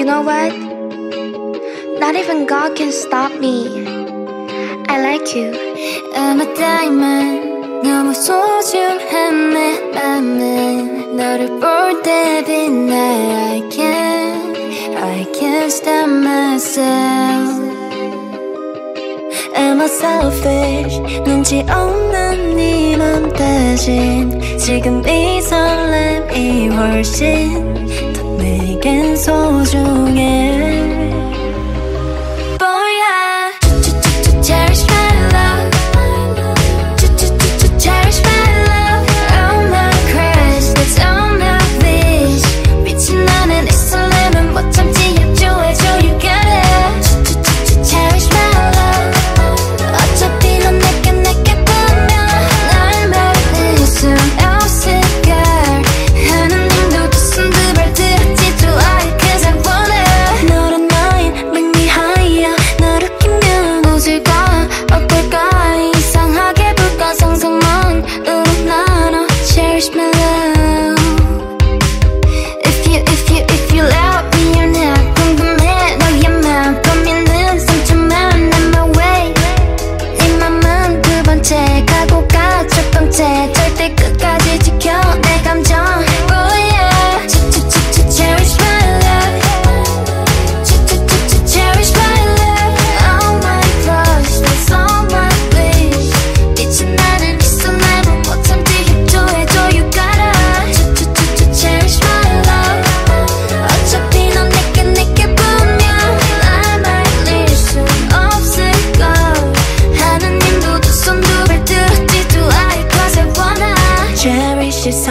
You know what? Not even God can stop me. I like you. I'm a diamond. 너무 소중한 내 맘은 너를 볼때 빛나. I can't, I can't stop myself. I'm I selfish? 눈치 없는 네맘 대신 지금 이 설렘이 훨씬 내겐 소중해. marshmallow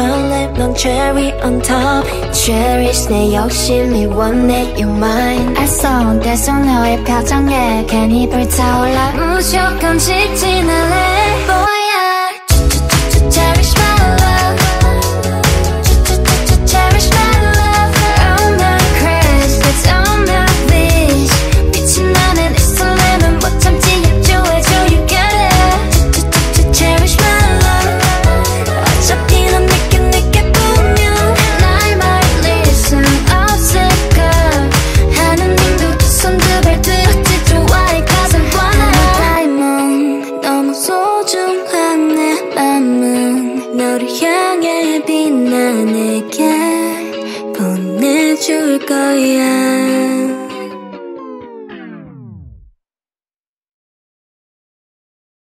Starlight 넌 cherry on top Cherish 내 욕심이 원해 your mind 애써온 대속 너의 표정에 괜히 불타올라 무조건 직진할래 빛나 내게 보내줄 거야?